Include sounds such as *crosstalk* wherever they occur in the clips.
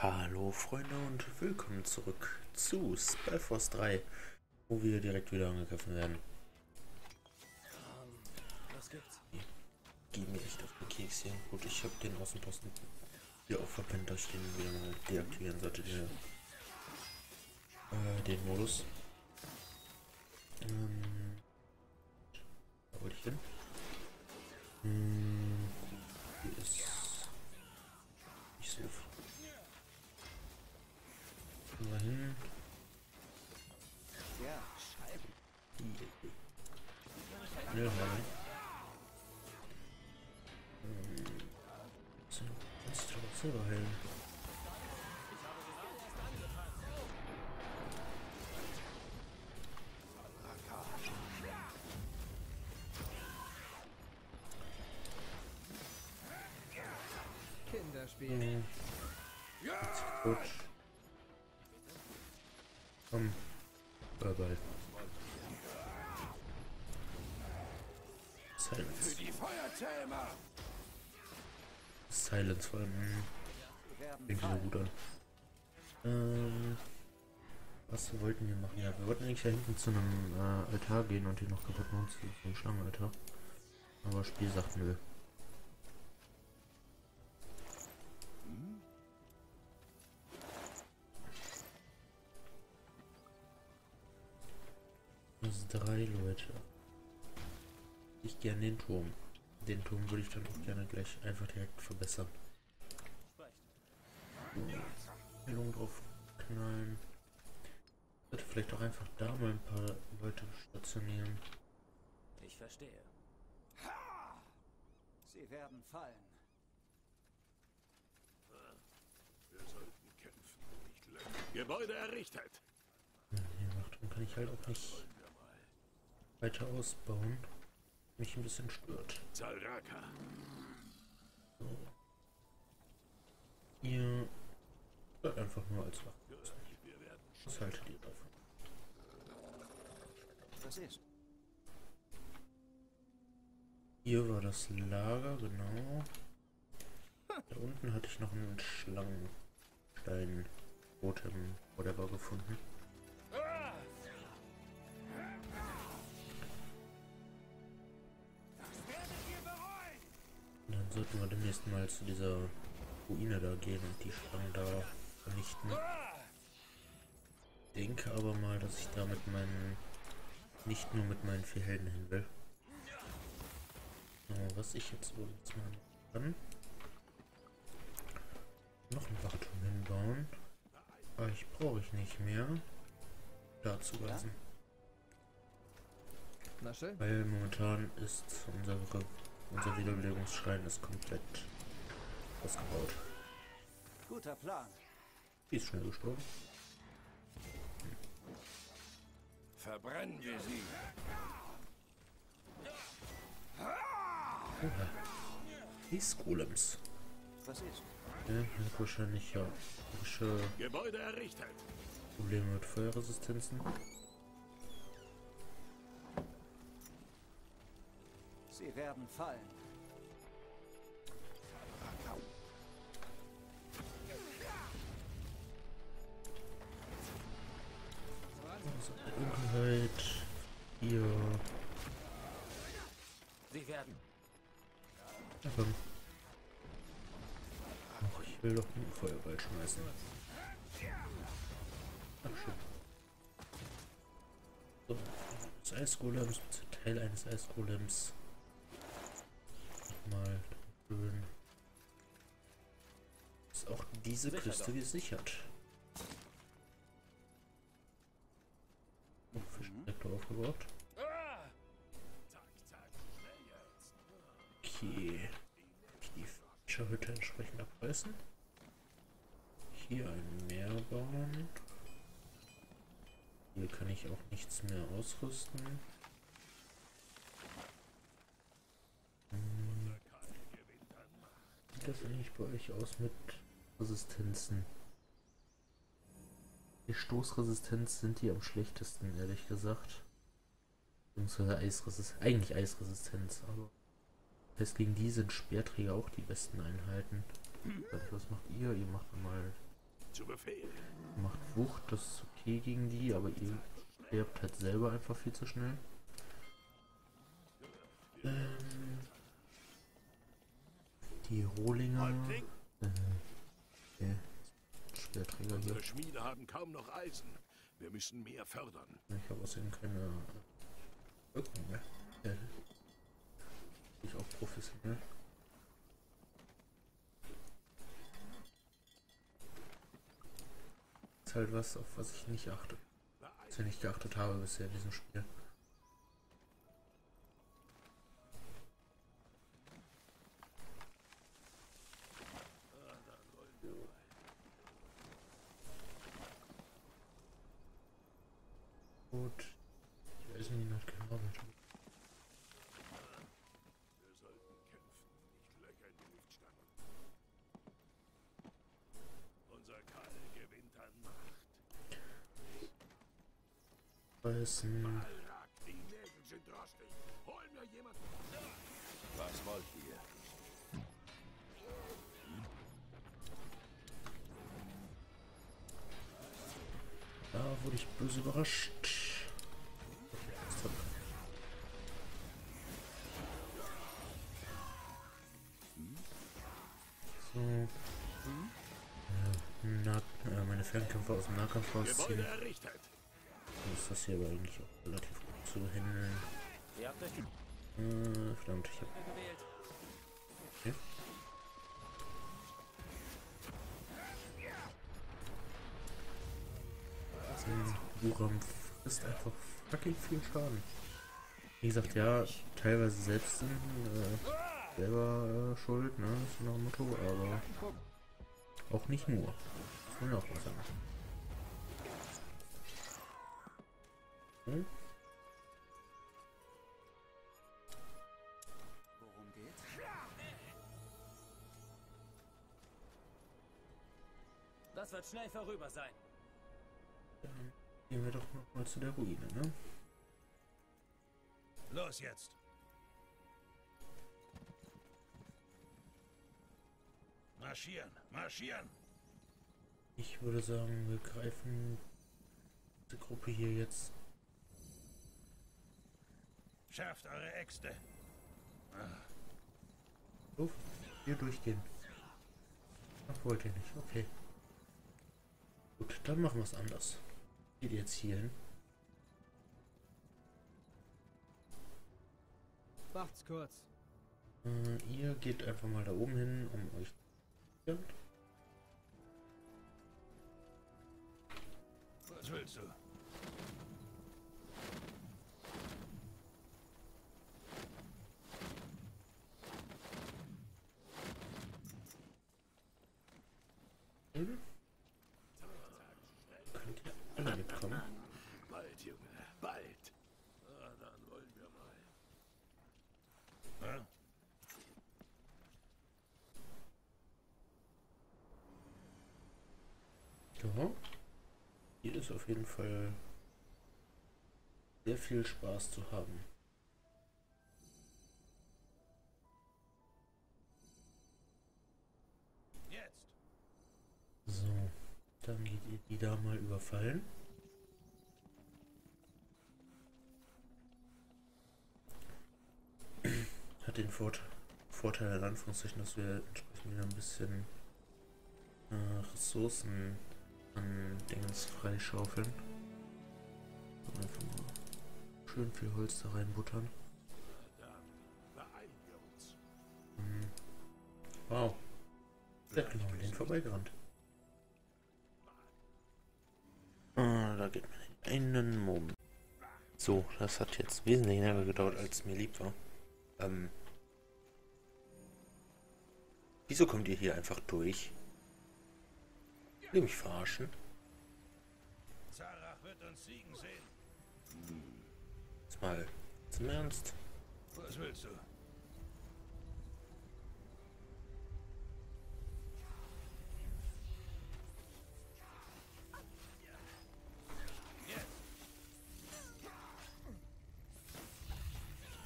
Hallo Freunde und willkommen zurück zu Spellforce 3, wo wir direkt wieder angegriffen werden. Was gibt's? Gehen mir echt auf den Keks hier. Gut, ich habe den Außenposten hier auch verpennt, dass ich den wieder mal deaktivieren sollte, den, äh, den Modus. Ähm, da wollte ich hin. Hm, hier ist nicht so viel. Gehen wir hin. Ja, Scheiben. Schnell doch selber heilen. Kinderspiel. Hm. Jetzt gut. Silence vor allem. hm, Fängt so gut an. Ähm, was wollten wir machen? Ja, wir wollten eigentlich da hinten zu einem äh, Altar gehen und den noch kaputt machen, zu einem Schlangenaltar. Aber Spiel sagt nö. Das drei Leute. Ich gerne den Turm. Den Turm würde ich dann auch gerne gleich einfach direkt verbessern. Heilung drauf knallen. Sollte vielleicht auch einfach da mal ein paar Leute stationieren. Ich verstehe. Sie werden fallen. Wir sollten kämpfen, nicht länger. Gebäude errichtet! Hier Achtung, kann ich halt auch nicht weiter ausbauen. Mich ein bisschen stört. Zalraka. Ihr bleibt einfach nur als werden Was haltet ihr davon? Was ist? Hier war das Lager, genau. Da unten hatte ich noch einen Schlangenstein Totem whatever gefunden. Sollten wir demnächst mal zu dieser Ruine da gehen und die Schlangen da vernichten. Denke aber mal, dass ich da mit meinen nicht nur mit meinen vier Helden hin will. So, was ich jetzt wohl jetzt mal kann. Noch ein Wachturm hinbauen. Aber ich brauche ich nicht mehr. Dazu lassen. Na schön. Weil momentan ist unsere, unser Wiederbelebungsschrein ist komplett ausgebaut. Guter Plan. Die ist schnell gestorben. Verbrennen wir sie! Die Skolems. Was ist? Ja, wahrscheinlich ja komische Gebäude errichtet! Probleme mit Feuerresistenzen. Sie werden fallen. Also, Dunkelheit. Hier. Sie werden. Ach, ich will doch einen Feuerball schmeißen. Ach, schön. So, des Eisgolems, Teil eines Eisgolems. Mal schön. Ist auch diese Sicher Küste doch. gesichert. Oh, Fischdetektor aufgebaut. Schnell jetzt! Okay. Die Fischerhütte entsprechend abreißen. Hier ein Meer bauen. Hier kann ich auch nichts mehr ausrüsten. Hm. Wie sieht das eigentlich bei euch aus mit Resistenzen? Die Stoßresistenz sind die am schlechtesten, ehrlich gesagt. Beziehungsweise Eisresistenz. Eigentlich Eisresistenz, aber. Das heißt, gegen die sind Speerträger auch die besten Einheiten. Was macht ihr? Ihr macht mal Zu Befehl. Macht Wucht, das ist okay gegen die, aber ihr sterbt halt selber einfach viel zu schnell. Ähm, die Rohlinger. Häuptling, Äh, okay. Schwerträger hier. unsere Schmiede haben kaum noch Eisen. Wir müssen mehr fördern. Ich habe außerdem keine Wirkung mehr. Ja. Ich auch professionell. Ist halt was, auf was ich nicht achte. Was ich nicht geachtet habe bisher in diesem Spiel. Fernkämpfer aus dem Nahkampf rausziehen. Dann ist das hier aber eigentlich auch relativ gut zu handeln. Äh, verdammt, ich hab. Okay. So, Buram frisst einfach fucking viel Schaden. Wie gesagt, ja, teilweise selbst sind, äh, selber äh, schuld, ne, ist noch ein Motto, aber auch nicht nur. Das muss man auch mal sagen. Hm? Worum geht's? Das wird schnell vorüber sein. Dann gehen wir doch noch mal zu der Ruine, ne? Los jetzt. Marschieren, marschieren. Ich würde sagen, wir greifen diese Gruppe hier jetzt. Schärft eure Äxte. Auf, hier durchgehen. Ach, wollt ihr nicht, okay. Gut, dann machen wir es anders. Geht jetzt hier hin. Macht's kurz. Äh, ihr geht einfach mal da oben hin, um euch. Ja, Was willst du? Ah, dann wollen wir mal. Hä? Ja. Ist auf jeden Fall sehr viel Spaß zu haben. So, dann geht ihr die da mal überfallen. Hat den Vort Vorteil in Anführungszeichen, dass wir entsprechend wieder ein bisschen äh, Ressourcen an Dingens freischaufeln. So, einfach mal schön viel Holz da reinbuttern. Mhm. Wow. Sehr genau an den vorbeigerannt. Ah, da geht in einen Moment. So, das hat jetzt wesentlich länger gedauert, als mir lieb war. Ähm. Wieso kommt ihr hier einfach durch? Will mich verarschen? Zarach wird uns siegen sehen. Jetzt mal zum Ernst. Was willst du?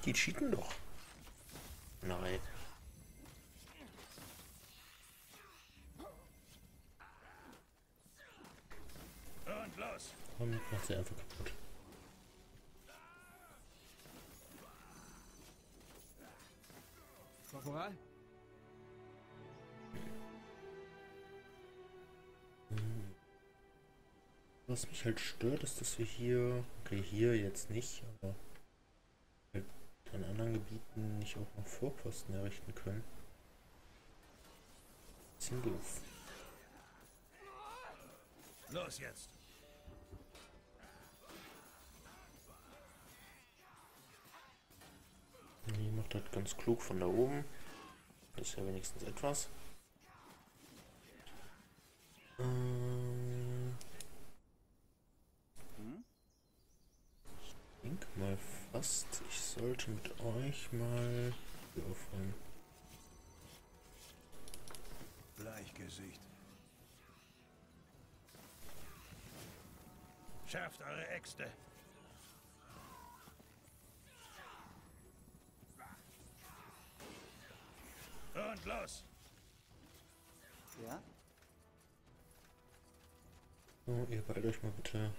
Die cheaten doch. Nein. los! Und macht sie einfach kaputt. Korporal? Was mich halt stört, ist, dass wir hier, okay, hier jetzt nicht, aber halt an anderen Gebieten nicht auch noch Vorposten errichten können. Bisschen doof. Los jetzt! Das ganz klug von da oben. Das ist ja wenigstens etwas. Ähm, ich denke mal fast, ich sollte mit euch mal hier aufräumen. Bleichgesicht. Schärft eure Äxte. Und los! Ja? So, ihr beeilt euch mal bitte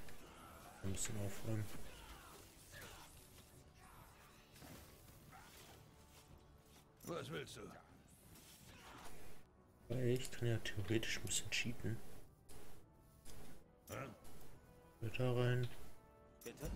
ein bisschen aufräumen. Was willst du? Weil ich kann ja theoretisch ein bisschen cheaten. Hä? Wetter rein. Bitte?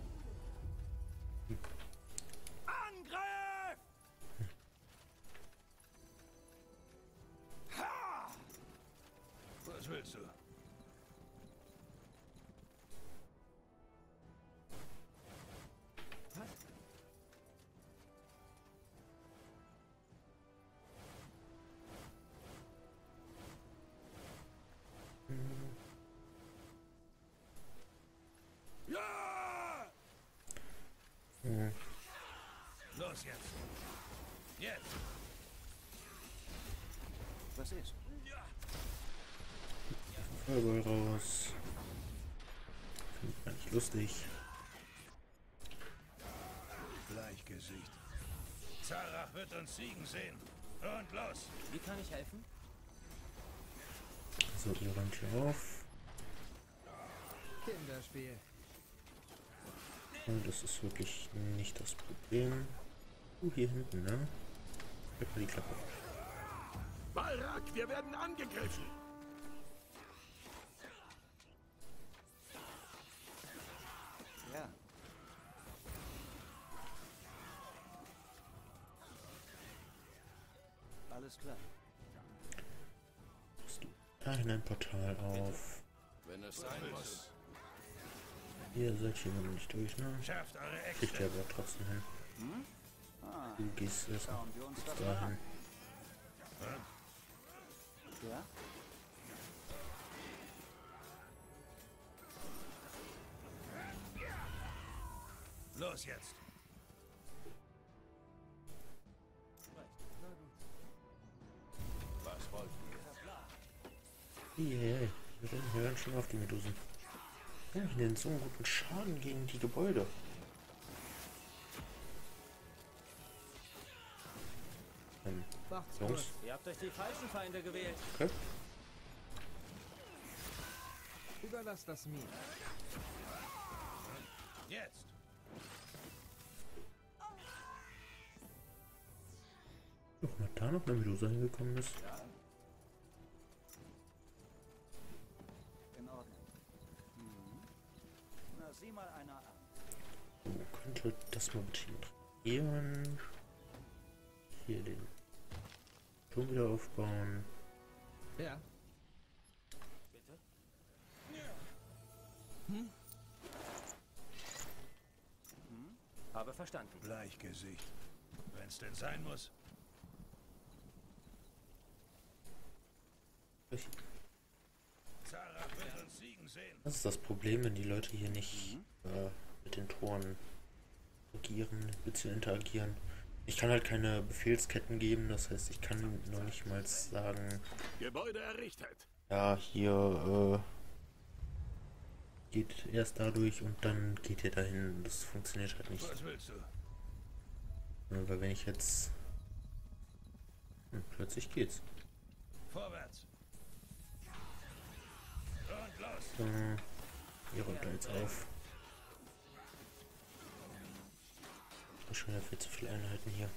Los jetzt! Jetzt! Was ist? Feuerball raus. Finde ich gar nicht lustig. Bleichgesicht. Zarach wird uns siegen sehen. Und los! Wie kann ich helfen? So, ihr räumt hier auf. Kinderspiel. Und das ist wirklich nicht das Problem. Uh, hier hinten, ne? Halt mal die Klappe. Balrak, wir werden angegriffen! Ja. Alles klar. Machst du da hin ein Portal auf. Wenn es sein muss. Ihr seid hier noch nicht durch, ne? Schärft eure Kriegt ihr aber trotzdem hin. Ah, Du gehst erst schauen wir uns bis das mal dahin. Ja? Los jetzt! Was wollt ihr? Hey, wir hier ganz schön auf die Medusen. Ja, ich denn so einen guten Schaden gegen die Gebäude. Macht's Jungs, gut. Ihr habt euch die falschen Feinde gewählt. okay. Überlass das mir. Jetzt! Guck mal, da noch eine Meduse hingekommen ist. In Ordnung. Mhm. Na, sieh mal einer an. So, könnte das mal bitte Wieder aufbauen. Ja. Bitte? Habe verstanden. Bleichgesicht. Wenn's denn sein muss. Das ist das Problem, wenn die Leute hier nicht äh, mit den Toren agieren, bzw. interagieren. Ich kann halt keine Befehlsketten geben, das heißt, ich kann noch nicht mal sagen, Gebäude errichtet. ja, hier äh, geht erst dadurch und dann geht ihr dahin. Das funktioniert halt nicht. Was willst du? Ja, Weil wenn ich jetzt... Hm, plötzlich geht's. Vorwärts. Und los. So, Hier runter jetzt auf. Schon wieder viel zu viele Einheiten hier.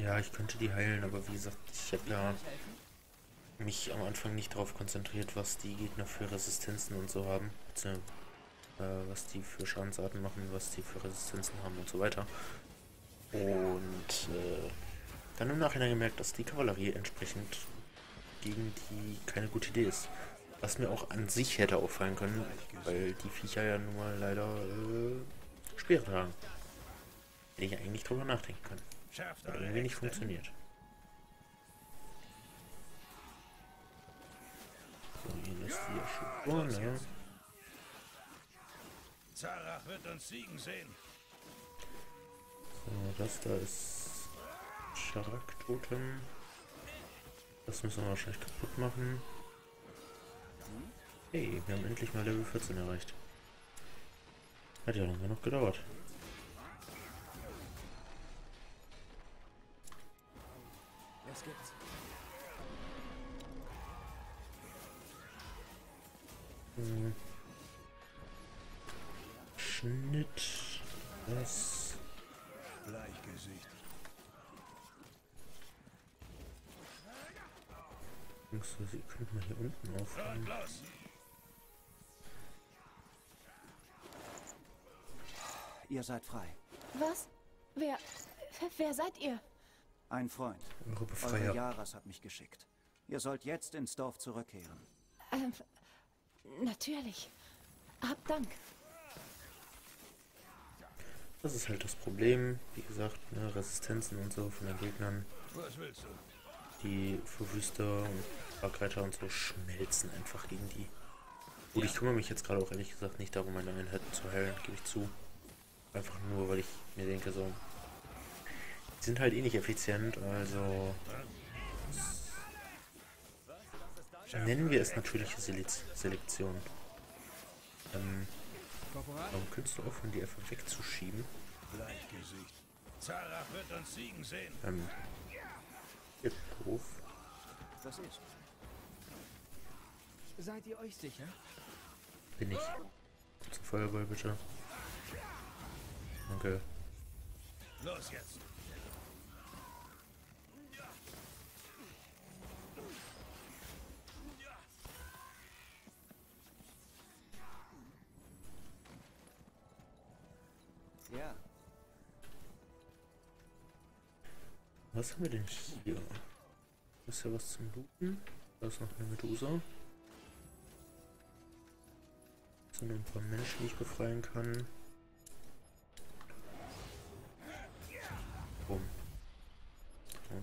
Ja, ich könnte die heilen, aber wie gesagt, ich habe ja mich am Anfang nicht darauf konzentriert, was die Gegner für Resistenzen und so haben. Beziehungsweise, äh, was die für Schadensarten machen, was die für Resistenzen haben und so weiter. Und äh, dann im Nachhinein gemerkt, dass die Kavallerie entsprechend gegen die keine gute Idee ist. Was mir auch an sich hätte auffallen können, weil die Viecher ja nun mal leider äh, Speere tragen. Hätte ich eigentlich drüber nachdenken können. Hat irgendwie nicht funktioniert. So, hier ist die ja schon vorne. Zarach wird uns siegen sehen. So, das da ist Charak-Totem. Das müssen wir wahrscheinlich kaputt machen. Hey, wir haben endlich mal Level 14 erreicht. Hat ja lange noch gedauert. Was gibt's? Hm. Schnitt. Das. Bleichgesicht. Jungs, Sie könnten mal hier unten aufhören. Ihr seid frei. Was? Wer. Wer seid ihr? Ein Freund. Eure. Jaras hat mich geschickt. Ihr sollt jetzt ins Dorf zurückkehren. Ähm. Natürlich. Hab Dank. Das ist halt das Problem. Wie gesagt, ne, Resistenzen und so von den Gegnern. Was willst du? Die Verwüster und Bergreiter und so schmelzen einfach gegen die. Gut, ich kümmere mich jetzt gerade auch ehrlich gesagt nicht darum, meine Einheiten zu heilen, gebe ich zu. Einfach nur, weil ich mir denke, so. Die sind halt eh nicht effizient, also. Nennen wir es natürliche Selektion. Ähm, warum könntest du aufhören, die einfach wegzuschieben? Bleichgesicht. Zarach wird uns siegen sehen. Ähm, ihr doof. Das ist. Seid ihr euch sicher? Bin ich. Kurze Feuerball bitte. Danke. Los jetzt! Ja. Was haben wir denn hier? Ist ja was zum Looten? Da ist noch eine Medusa. Das sind nur ein paar Menschen, die ich befreien kann.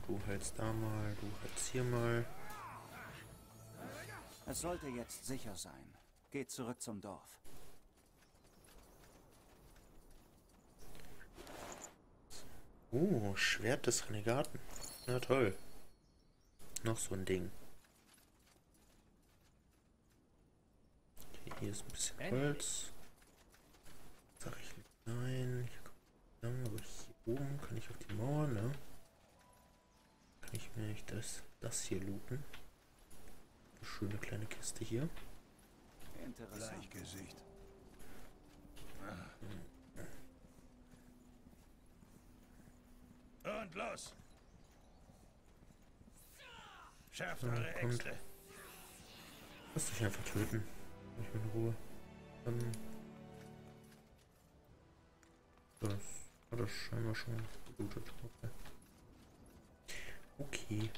Du hältst da mal, du hältst hier mal. Es sollte jetzt sicher sein. Geht zurück zum Dorf. Oh, Schwert des Renegaten. Na toll. Noch so ein Ding. Okay, hier ist ein bisschen Holz. Sag ich nein. Hier kommt lang, aber hier oben kann ich auf die Mauer, ne? Ich mir nicht das, das hier looten. Eine schöne kleine Kiste hier. Interessant. Bleichgesicht. Und los! Schärft eure. Äxte. Lass dich einfach töten. Ich in Ruhe. Ähm, das hat das scheinbar schon geblutet. Okay. Okay.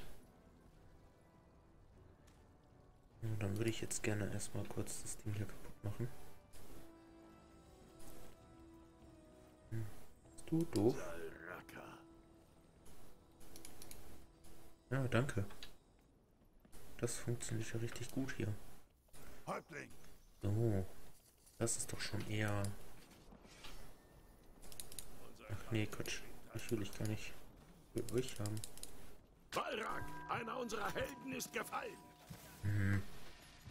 Ja, dann würde ich jetzt gerne erstmal kurz das Ding hier kaputt machen. Hm. Bist du doof? Ja, danke. Das funktioniert ja richtig gut hier. So. Das ist doch schon eher. Ach nee, Quatsch. Ich will ich gar nicht für euch haben. Balrak, einer unserer Helden ist gefallen.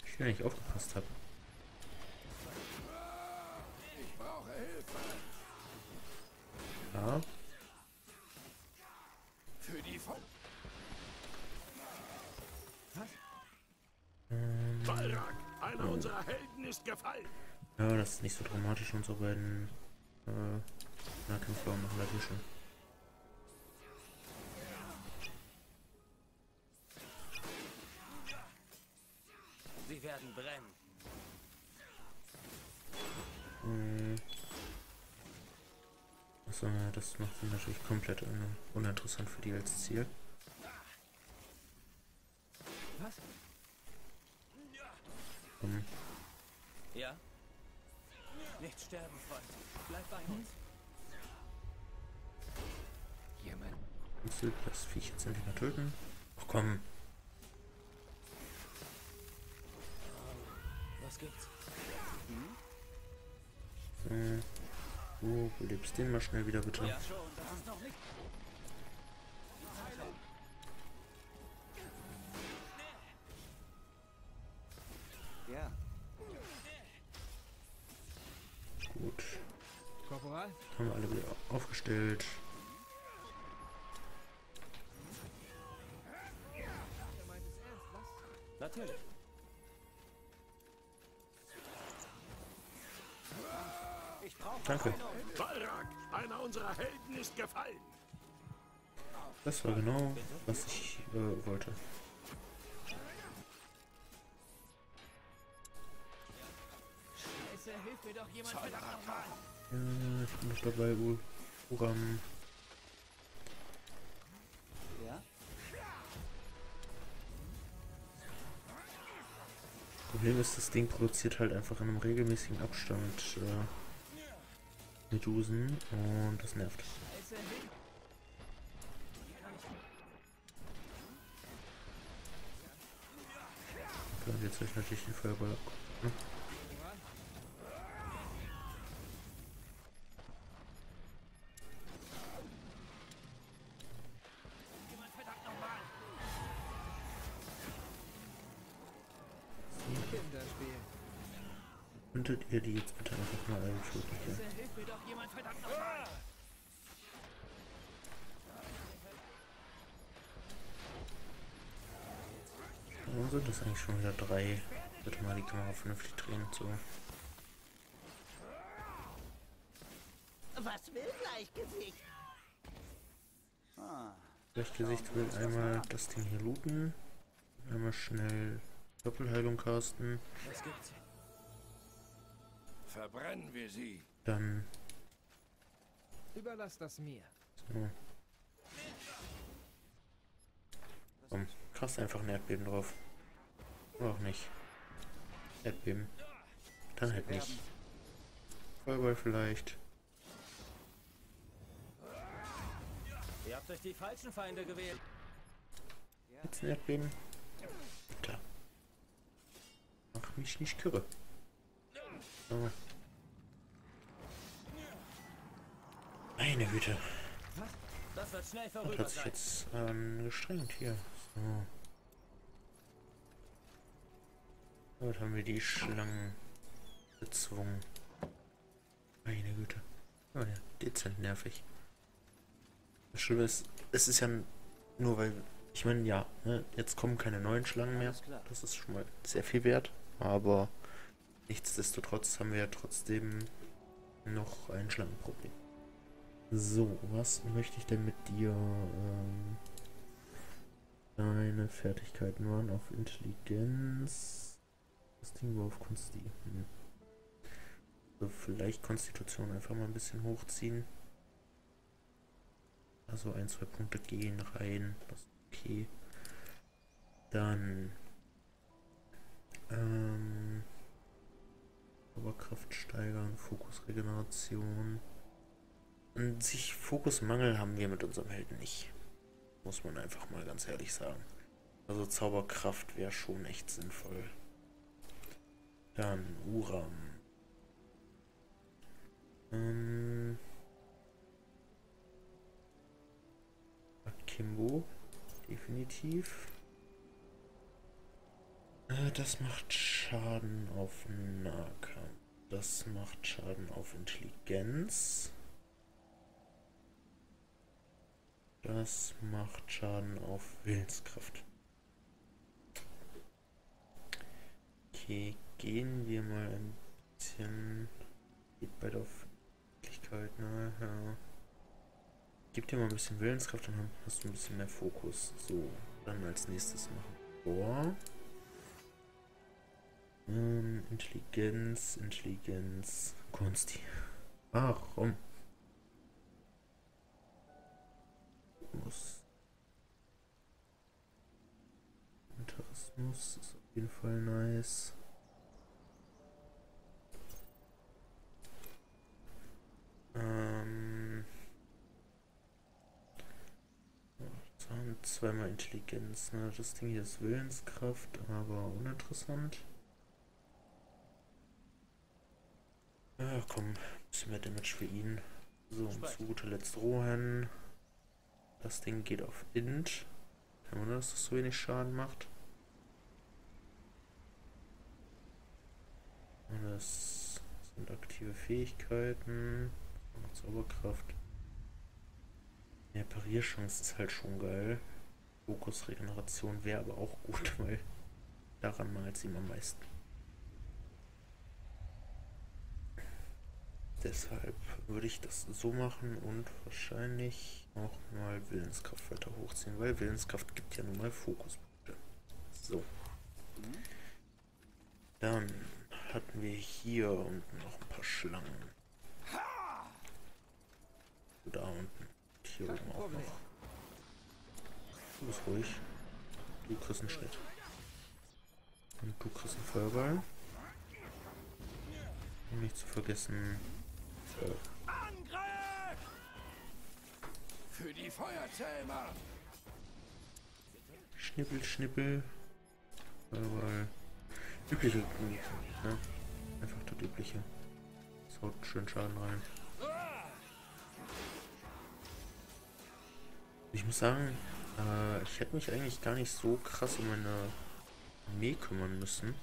Ich will nicht aufgepasst habe. Ich brauche Hilfe. Ja, Für die Volk. äh, Balrak, einer unserer Helden ist gefallen. Ja, das ist nicht so dramatisch. Unsere beiden äh, Nahkämpfer machen das hier schon. Hm. Achso, ja, das macht sie natürlich komplett un uninteressant für die als Ziel. Was? Komm, Ja? Nicht sterben, Freund. Bleib bei uns. Jemand. das Viech jetzt endlich mal töten? Ach komm, Was gibt's? Äh, du belebst den mal schnell wieder bitte. Ja. Gut, Korporal? haben wir alle wieder aufgestellt. Natürlich. Danke. Balrak, einer unserer Helden ist gefallen. Das war genau, was ich äh, wollte. Scheiße, hilf mir doch jemand verdammt nochmal. Ja, ich bin noch dabei, U Uram. Ja? Problem ist, das Ding produziert halt einfach in einem regelmäßigen Abstand äh, Medusen und das nervt. Okay, jetzt will ich natürlich den Feuerball abgucken. Könntet ihr die jetzt bitte einfach mal alle verdammt nochmal. Warum sind das eigentlich schon wieder drei? Bitte mal die Kamera vernünftig drehen. So. Was will Gleichgesicht? Ah. Gleichgesicht will einmal das Ding hier looten. Einmal schnell Doppelheilung casten. Verbrennen wir sie. Dann Überlass das mir. so. Komm, krass einfach ein Erdbeben drauf. Oder auch nicht. Erdbeben. Dann halt nicht. Feuerball vielleicht. Ihr habt euch die falschen Feinde gewählt. Jetzt ein Erdbeben. Klar. Mach mich nicht kirre. So. Meine Güte. Das wird schnell Das vorüber hat sich jetzt ähm, gestrengt hier. So. Damit haben wir die Schlangen bezwungen. Meine Güte. Oh ja, dezent nervig. Das Schlimme ist, es ist ja nur weil, ich meine, ja, ne, jetzt kommen keine neuen Schlangen mehr. Das ist schon mal sehr viel wert. Aber nichtsdestotrotz haben wir ja trotzdem noch ein Schlangenproblem. So, was möchte ich denn mit dir? Ähm, deine Fertigkeiten waren auf Intelligenz. Das Ding war auf Konsti. Hm. So, vielleicht Konstitution einfach mal ein bisschen hochziehen. Also ein, zwei Punkte gehen rein. Das ist okay. Dann ähm, Oberkraft steigern, Fokusregeneration. An sich Fokusmangel haben wir mit unserem Helden nicht. Muss man einfach mal ganz ehrlich sagen. Also Zauberkraft wäre schon echt sinnvoll. Dann Uram. Ähm. Akimbo. Definitiv. Äh, das macht Schaden auf Nahkampf. Das macht Schaden auf Intelligenz. Das macht Schaden auf Willenskraft. Okay, gehen wir mal ein bisschen. Geht bei der Öffentlichkeit, ne? Ja. Gib dir mal ein bisschen Willenskraft, dann hast du ein bisschen mehr Fokus. So, dann als nächstes machen. Boah. Ähm, Intelligenz, Intelligenz, Kunst. Warum? Muss. Interessenmus ist auf jeden Fall nice. Ähm. Zweimal Intelligenz, ne? Das Ding hier ist Willenskraft, aber uninteressant. Ja, komm, bisschen mehr Damage für ihn. So, und zu guter Letzt Rohan. Das Ding geht auf Int. Kein Wunder, dass das so wenig Schaden macht. Und das sind aktive Fähigkeiten. Zauberkraft. Ja, Parierchance ist halt schon geil. Fokusregeneration wäre aber auch gut, *laughs* weil daran mangelt es ihm am meisten. Deshalb würde ich das so machen und wahrscheinlich auch mal Willenskraft weiter hochziehen, weil Willenskraft gibt ja nun mal Fokuspunkte. So. Dann hatten wir hier unten noch ein paar Schlangen. Da unten. Hier oben auch noch. Du bist ruhig. Du kriegst einen Schnitt. Und du kriegst einen Feuerball. Und nicht zu vergessen, Angriff! Für die Feuerzähmer! Schnippel, schnippel. Aber übliche ne? Einfach das übliche. Das haut schön Schaden rein. Ich muss sagen, äh, ich hätte mich eigentlich gar nicht so krass um meine Armee kümmern müssen.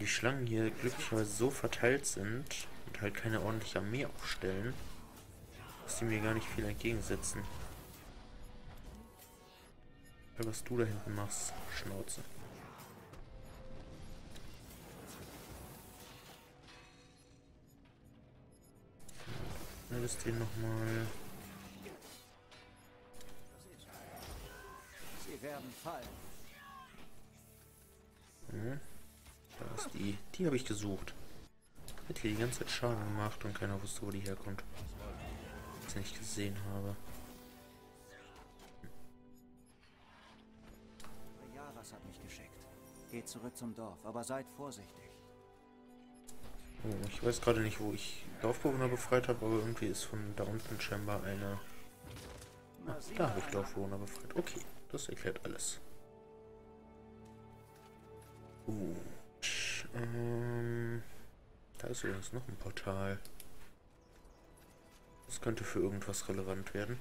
Die Schlangen hier glücklicherweise so verteilt sind, und halt keine ordentliche Armee aufstellen, dass die mir gar nicht viel entgegensetzen. Weil was du da hinten machst, Schnauze. Alles den nochmal. Sie werden fallen. Hm. Da ist die. Die habe ich gesucht. Hat hier die ganze Zeit Schaden gemacht und keiner wusste, wo die herkommt. Was ich nicht gesehen habe. Jaras hat mich geschickt. Geht zurück zum Dorf, aber seid vorsichtig. Oh, ich weiß gerade nicht, wo ich Dorfbewohner befreit habe, aber irgendwie ist von da unten scheinbar eine... Ah, da habe ich Dorfbewohner befreit. Okay, das erklärt alles. Gut. Ähm... Da ist übrigens noch ein Portal. Das könnte für irgendwas relevant werden.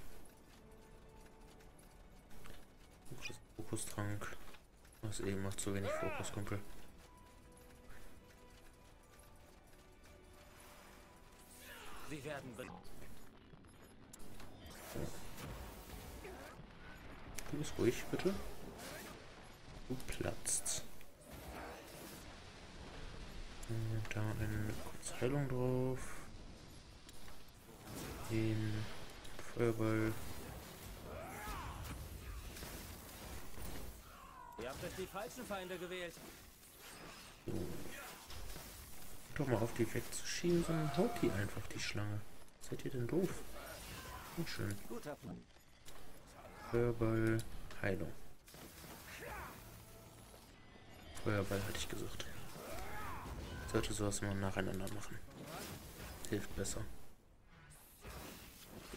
Fokustrank. Das eben macht zu wenig Fokus, Kumpel. Sie werden Du bist ruhig, bitte. Du platzt. Da eine kurze Heilung drauf. Den Feuerball. Ihr habt euch die falschen Feinde gewählt. So. Doch mal auf die wegzuschieben, sondern haut die einfach, die Schlange. Seid ihr denn doof? Und schön. Guter Plan. Feuerball, Heilung. Feuerball hatte ich gesagt. Sollte sowas immer nacheinander machen. Hilft besser.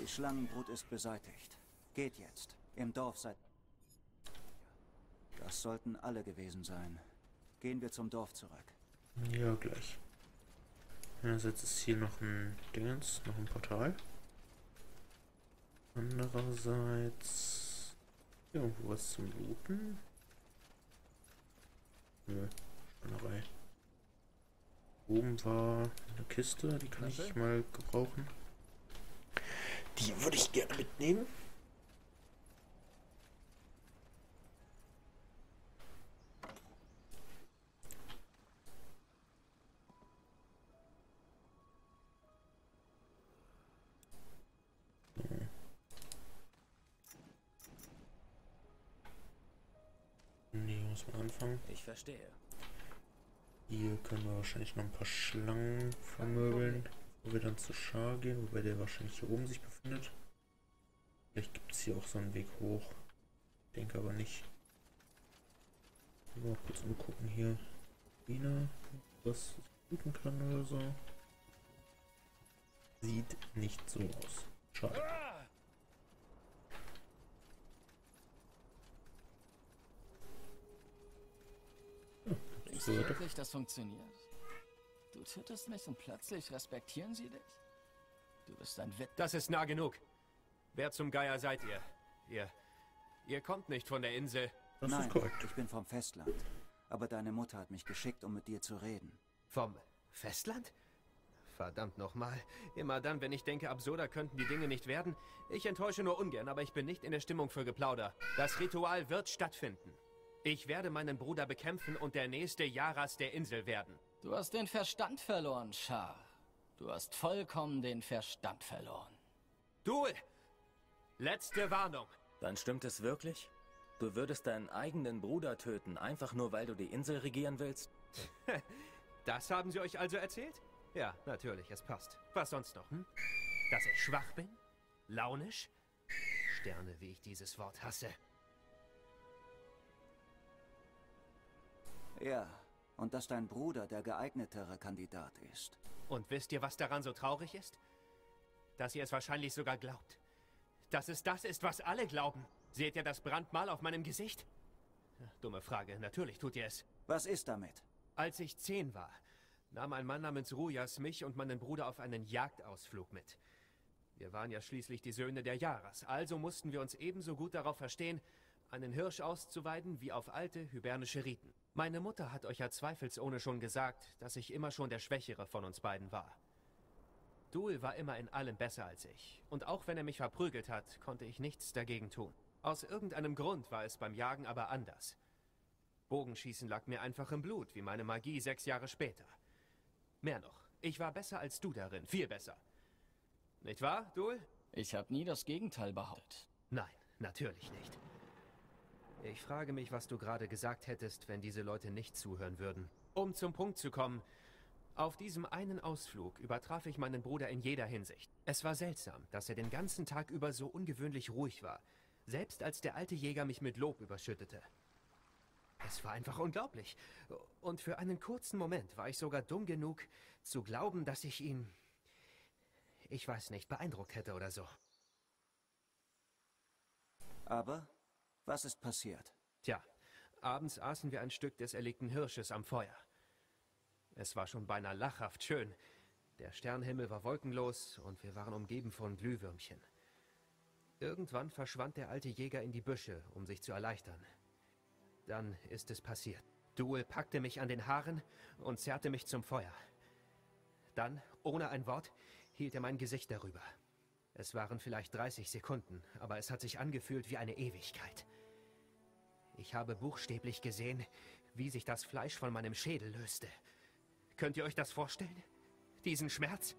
Die Schlangenbrut ist beseitigt. Geht jetzt. Im Dorf seid... Das sollten alle gewesen sein. Gehen wir zum Dorf zurück. Ja, gleich. Einerseits ist hier noch ein Dingens, noch ein Portal. Andererseits irgendwo was zum Looten. Nö, Spinnerei. Oben war eine Kiste, die kann ich mal gebrauchen. Die würde ich gerne mitnehmen. Nee, muss man anfangen. Ich verstehe. Hier können wir wahrscheinlich noch ein paar Schlangen vermöbeln, wo wir dann zu Schar gehen, wobei der wahrscheinlich hier oben sich befindet. Vielleicht gibt es hier auch so einen Weg hoch. Ich denke aber nicht. Mal kurz umgucken hier. Wiener, was guten kann oder so. Sieht nicht so aus. Schade. Du wirklich, das funktioniert? Du tötest mich und plötzlich respektieren sie dich? Du bist ein Witt. Das ist nah genug. Wer zum Geier seid ihr? Ihr. Ihr kommt nicht von der Insel. Das Nein, ist korrekt. ich bin vom Festland. Aber deine Mutter hat mich geschickt, um mit dir zu reden. Vom Festland? Verdammt nochmal. Immer dann, wenn ich denke, absurder könnten die Dinge nicht werden. Ich enttäusche nur ungern, aber ich bin nicht in der Stimmung für Geplauder. Das Ritual wird stattfinden. Ich werde meinen Bruder bekämpfen und der nächste Jaras der Insel werden. Du hast den Verstand verloren, Schar. Du hast vollkommen den Verstand verloren. Duel! Letzte Warnung. Dann stimmt es wirklich? Du würdest deinen eigenen Bruder töten, einfach nur weil du die Insel regieren willst? *laughs* Das haben sie euch also erzählt? Ja, natürlich, es passt. Was sonst noch, hm? Dass ich schwach bin? Launisch? Sterne, wie ich dieses Wort hasse. Ja, und dass dein Bruder der geeignetere Kandidat ist. Und wisst ihr, was daran so traurig ist? Dass ihr es wahrscheinlich sogar glaubt. Dass es das ist, was alle glauben. Seht ihr das Brandmal auf meinem Gesicht? Dumme Frage. Natürlich tut ihr es. Was ist damit? Als ich zehn war, nahm ein Mann namens Rujas mich und meinen Bruder auf einen Jagdausflug mit. Wir waren ja schließlich die Söhne der Jaras, also mussten wir uns ebenso gut darauf verstehen, einen Hirsch auszuweiden wie auf alte hybernische Riten. Meine Mutter hat euch ja zweifelsohne schon gesagt, dass ich immer schon der Schwächere von uns beiden war. Duel war immer in allem besser als ich. Und auch wenn er mich verprügelt hat, konnte ich nichts dagegen tun. Aus irgendeinem Grund war es beim Jagen aber anders. Bogenschießen lag mir einfach im Blut, wie meine Magie sechs Jahre später. Mehr noch, ich war besser als du darin, viel besser. Nicht wahr, Duel? Ich habe nie das Gegenteil behauptet. Nein, natürlich nicht. Ich frage mich, was du gerade gesagt hättest, wenn diese Leute nicht zuhören würden. Um zum Punkt zu kommen, auf diesem einen Ausflug übertraf ich meinen Bruder in jeder Hinsicht. Es war seltsam, dass er den ganzen Tag über so ungewöhnlich ruhig war, selbst als der alte Jäger mich mit Lob überschüttete. Es war einfach unglaublich. Und für einen kurzen Moment war ich sogar dumm genug, zu glauben, dass ich ihn, ich weiß nicht, beeindruckt hätte oder so. Aber was ist passiert? Tja, abends aßen wir ein Stück des erlegten Hirsches am Feuer. Es war schon beinahe lachhaft schön. Der Sternhimmel war wolkenlos und wir waren umgeben von Glühwürmchen. Irgendwann verschwand der alte Jäger in die Büsche, um sich zu erleichtern. Dann ist es passiert. Duel packte mich an den Haaren und zerrte mich zum Feuer. Dann, ohne ein Wort, hielt er mein Gesicht darüber. Es waren vielleicht 30 Sekunden, aber es hat sich angefühlt wie eine Ewigkeit. Ich habe buchstäblich gesehen, wie sich das Fleisch von meinem Schädel löste. Könnt ihr euch das vorstellen? Diesen Schmerz?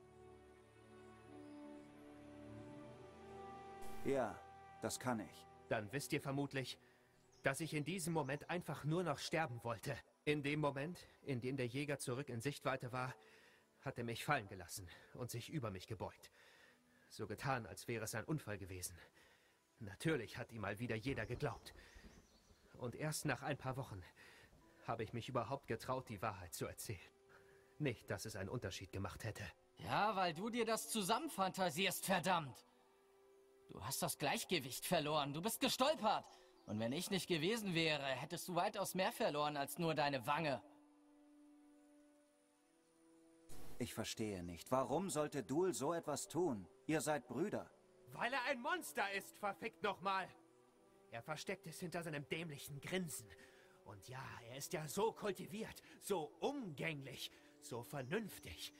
Ja, das kann ich. Dann wisst ihr vermutlich, dass ich in diesem Moment einfach nur noch sterben wollte. In dem Moment, in dem der Jäger zurück in Sichtweite war, hat er mich fallen gelassen und sich über mich gebeugt. So getan, als wäre es ein Unfall gewesen. Natürlich hat ihm mal wieder jeder geglaubt. Und erst nach ein paar Wochen habe ich mich überhaupt getraut, die Wahrheit zu erzählen. Nicht, dass es einen Unterschied gemacht hätte. Ja, weil du dir das zusammenfantasierst, verdammt. Du hast das Gleichgewicht verloren. Du bist gestolpert. Und wenn ich nicht gewesen wäre, hättest du weitaus mehr verloren als nur deine Wange. Ich verstehe nicht. Warum sollte Duel so etwas tun? Ihr seid Brüder. Weil er ein Monster ist, verfickt nochmal. Er versteckt es hinter seinem dämlichen Grinsen. Und ja, er ist ja so kultiviert, so umgänglich, so vernünftig.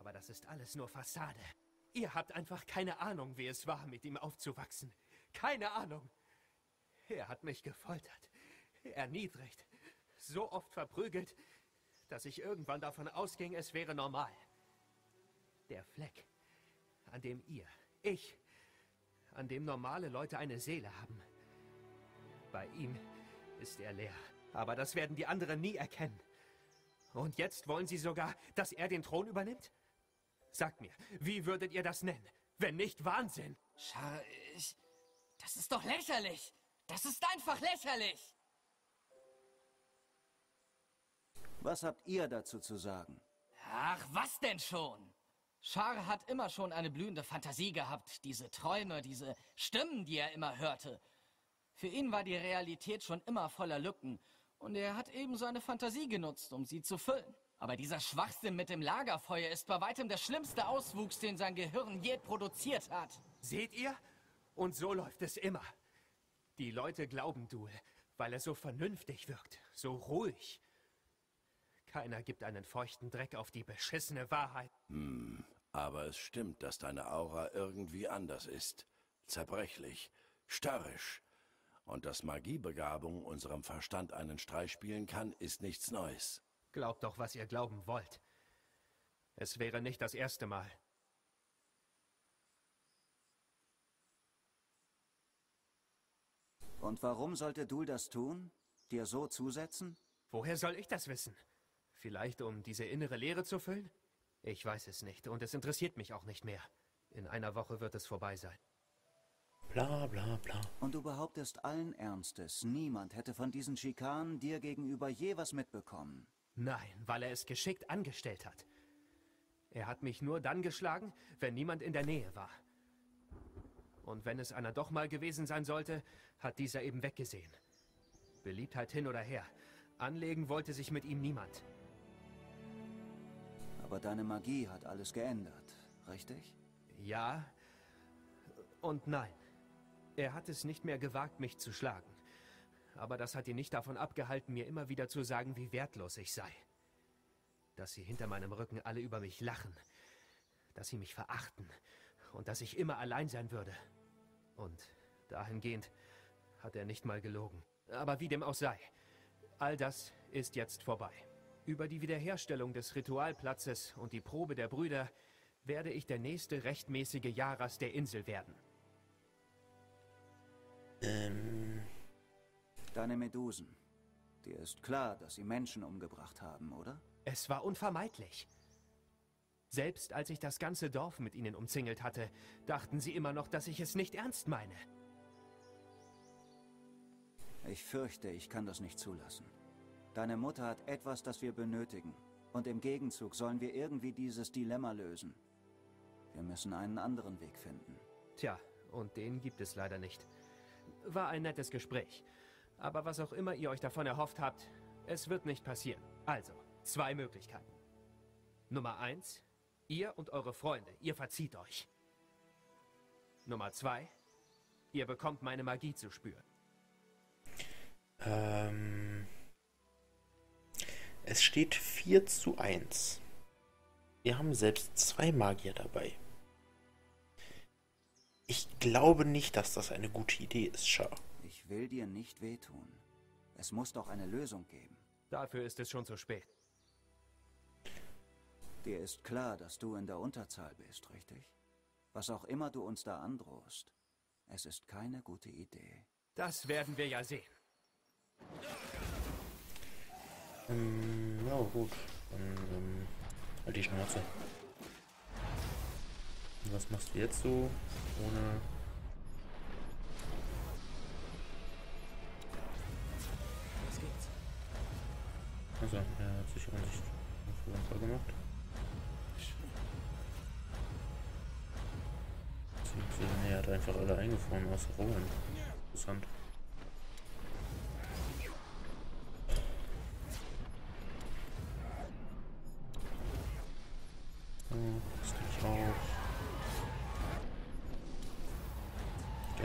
Aber das ist alles nur Fassade. Ihr habt einfach keine Ahnung, wie es war, mit ihm aufzuwachsen. Keine Ahnung. Er hat mich gefoltert, erniedrigt, so oft verprügelt, dass ich irgendwann davon ausging, es wäre normal. Der Fleck, an dem ihr, ich, an dem normale Leute eine Seele haben. Bei ihm ist er leer. Aber das werden die anderen nie erkennen. Und jetzt wollen sie sogar, dass er den Thron übernimmt? Sagt mir, wie würdet ihr das nennen? Wenn nicht Wahnsinn? Schar, ich... Das ist doch lächerlich. Das ist einfach lächerlich. Was habt ihr dazu zu sagen? Ach, was denn schon? Char hat immer schon eine blühende Fantasie gehabt. Diese Träume, diese Stimmen, die er immer hörte. Für ihn war die Realität schon immer voller Lücken. Und er hat eben seine Fantasie genutzt, um sie zu füllen. Aber dieser Schwachsinn mit dem Lagerfeuer ist bei weitem der schlimmste Auswuchs, den sein Gehirn je produziert hat. Seht ihr? Und so läuft es immer. Die Leute glauben Duel, weil er so vernünftig wirkt, so ruhig. Keiner gibt einen feuchten Dreck auf die beschissene Wahrheit. Hm, aber es stimmt, dass deine Aura irgendwie anders ist. Zerbrechlich, starrisch. Und dass Magiebegabung unserem Verstand einen Streich spielen kann, ist nichts Neues. Glaubt doch, was ihr glauben wollt. Es wäre nicht das erste Mal. Und warum sollte Dul das tun? Dir so zusetzen? Woher soll ich das wissen? Vielleicht um diese innere Leere zu füllen? Ich weiß es nicht und es interessiert mich auch nicht mehr. In einer Woche wird es vorbei sein. Bla bla bla. Und du behauptest allen Ernstes, niemand hätte von diesen Schikanen dir gegenüber je was mitbekommen. Nein, weil er es geschickt angestellt hat. Er hat mich nur dann geschlagen, wenn niemand in der Nähe war. Und wenn es einer doch mal gewesen sein sollte, hat dieser eben weggesehen. Beliebtheit hin oder her. Anlegen wollte sich mit ihm niemand. Aber deine Magie hat alles geändert, richtig? Ja und nein. Er hat es nicht mehr gewagt, mich zu schlagen. Aber das hat ihn nicht davon abgehalten, mir immer wieder zu sagen, wie wertlos ich sei. Dass sie hinter meinem Rücken alle über mich lachen. Dass sie mich verachten. Und dass ich immer allein sein würde. Und dahingehend hat er nicht mal gelogen. Aber wie dem auch sei, all das ist jetzt vorbei. Über die Wiederherstellung des Ritualplatzes und die Probe der Brüder werde ich der nächste rechtmäßige Jaras der Insel werden. Ähm, Deine Medusen. Dir ist klar, dass sie Menschen umgebracht haben, oder? Es war unvermeidlich. Selbst als ich das ganze Dorf mit ihnen umzingelt hatte, dachten sie immer noch, dass ich es nicht ernst meine. Ich fürchte, ich kann das nicht zulassen. Deine Mutter hat etwas, das wir benötigen. Und im Gegenzug sollen wir irgendwie dieses Dilemma lösen. Wir müssen einen anderen Weg finden. Tja, und den gibt es leider nicht. War ein nettes Gespräch. Aber was auch immer ihr euch davon erhofft habt, es wird nicht passieren. Also, zwei Möglichkeiten. Nummer eins, ihr und eure Freunde, ihr verzieht euch. Nummer zwei, ihr bekommt meine Magie zu spüren. ähm, es steht 4 zu 1. Wir haben selbst zwei Magier dabei. Ich glaube nicht, dass das eine gute Idee ist, Schar. Ich will dir nicht wehtun. Es muss doch eine Lösung geben. Dafür ist es schon zu spät. Dir ist klar, dass du in der Unterzahl bist, richtig? Was auch immer du uns da androhst. Es ist keine gute Idee. Das werden wir ja sehen. Ähm, ja, gut. Dann ähm, halt die Schnauze. Und was machst du jetzt so? Ohne. Was geht's? Also, er hat sich einen Fall gemacht. Beziehungsweise, nee, er hat einfach alle eingefroren außer Rowan. Interessant.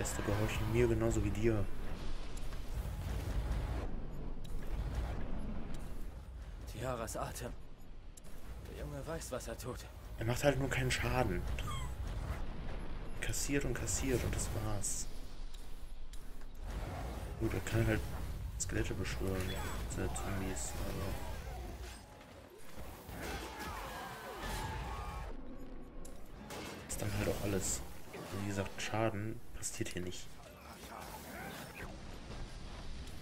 Geister gehorchen mir genauso wie dir. Tiaras Atem. Der Junge weiß, was er tut. Er macht halt nur keinen Schaden. Kassiert und kassiert und das war's. Gut, er kann halt Skelette beschwören. Diese Zombies, aber. Ist dann halt auch alles. Wie gesagt, Schaden passiert hier nicht.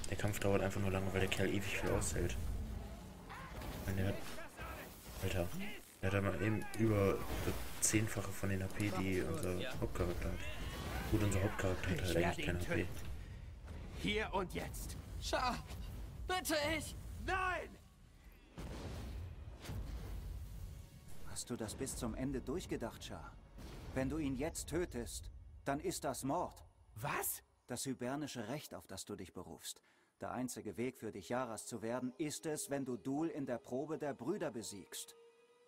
Der Kampf dauert einfach nur lange, weil der Kerl ewig viel aushält. Der hat, Alter, der hat einmal eben über das Zehnfache von den HP, die unser Hauptcharakter hat. Gut, unser Hauptcharakter hat halt eigentlich keine HP. Hier und jetzt. Schau, bitte ich! Nein! Hast du das bis zum Ende durchgedacht, Shah? Wenn du ihn jetzt tötest, dann ist das Mord. Was? Das hybernische Recht, auf das du dich berufst. Der einzige Weg für dich, Yaras zu werden, ist es, wenn du Dul in der Probe der Brüder besiegst.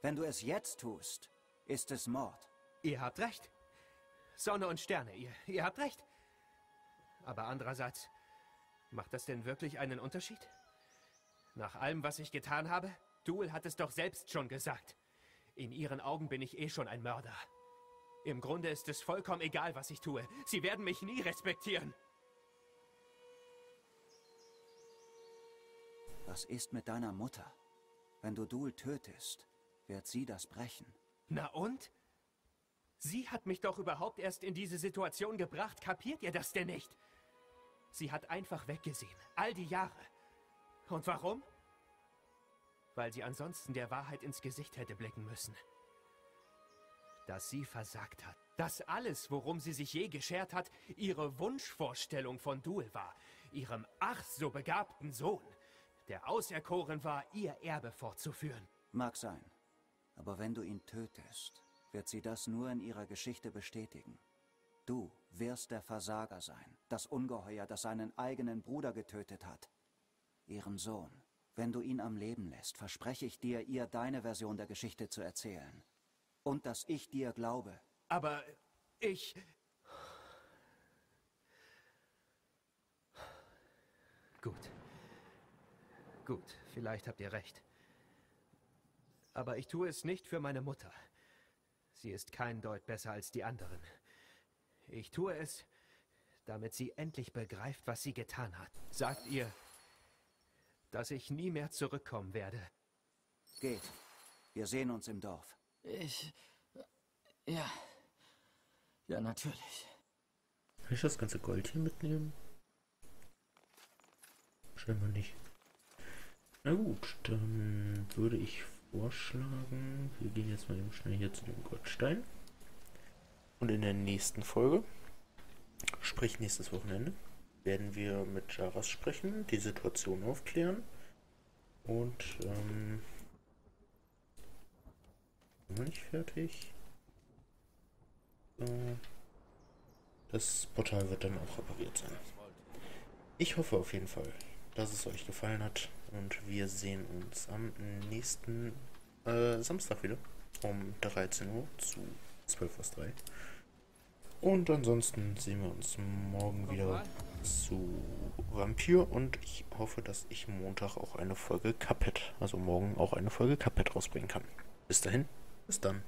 Wenn du es jetzt tust, ist es Mord. Ihr habt recht. Sonne und Sterne, ihr, ihr habt recht. Aber andererseits, macht das denn wirklich einen Unterschied? Nach allem, was ich getan habe? Duel hat es doch selbst schon gesagt. In ihren Augen bin ich eh schon ein Mörder. Im Grunde ist es vollkommen egal, was ich tue. Sie werden mich nie respektieren. Was ist mit deiner Mutter? Wenn du Dul tötest, wird sie das brechen. Na und? Sie hat mich doch überhaupt erst in diese Situation gebracht. Kapiert ihr das denn nicht? Sie hat einfach weggesehen. All die Jahre. Und warum? Weil sie ansonsten der Wahrheit ins Gesicht hätte blicken müssen. Dass sie versagt hat. Dass alles, worum sie sich je geschert hat, ihre Wunschvorstellung von Duel war. Ihrem ach so begabten Sohn, der auserkoren war, ihr Erbe fortzuführen. Mag sein. Aber wenn du ihn tötest, wird sie das nur in ihrer Geschichte bestätigen. Du wirst der Versager sein, das Ungeheuer, das seinen eigenen Bruder getötet hat. Ihren Sohn. Wenn du ihn am Leben lässt, verspreche ich dir, ihr deine Version der Geschichte zu erzählen. Und dass ich dir glaube. Aber ich... Gut. Gut, vielleicht habt ihr recht. Aber ich tue es nicht für meine Mutter. Sie ist kein Deut besser als die anderen. Ich tue es, damit sie endlich begreift, was sie getan hat. Sagt ihr, dass ich nie mehr zurückkommen werde. Geht. Wir sehen uns im Dorf. Ich. Ja. Ja, natürlich. Kann ich das ganze Gold hier mitnehmen? Scheinbar nicht. Na gut, dann würde ich vorschlagen, wir gehen jetzt mal eben schnell hier zu dem Goldstein. Und in der nächsten Folge, sprich nächstes Wochenende, werden wir mit Jaras sprechen, die Situation aufklären und ähm, wir nicht fertig. Das Portal wird dann auch repariert sein. Ich hoffe auf jeden Fall, dass es euch gefallen hat und wir sehen uns am nächsten äh, Samstag wieder um 13 Uhr zu 12.03 Uhr. Und ansonsten sehen wir uns morgen wieder zu Vampir und ich hoffe, dass ich Montag auch eine Folge Cuphead, also morgen auch eine Folge Cuphead rausbringen kann. Bis dahin, bis dann.